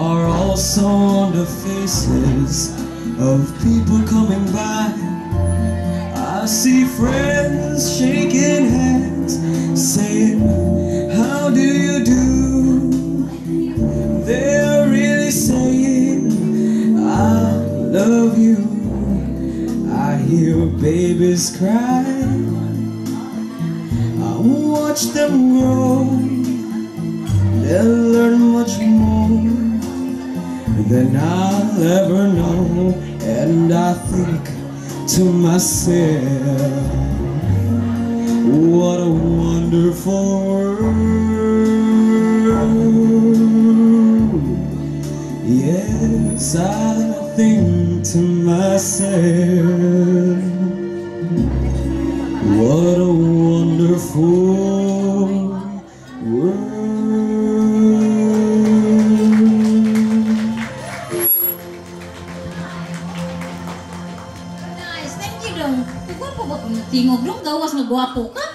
are also on the faces of people coming by. I see friends shaking hands, saying, How do you do? They're really saying, I love you. I hear babies cry. I watch them grow. They'll learn much more than I'll ever know. And I think to myself, what a wonderful world. Yes, I think to myself, what a wonderful world. lang, kagwapo ba kung tingog lang? Gawas na gwapo ka?